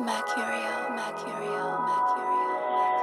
Mercurial, Mercurial, Mercurial, Mercurial.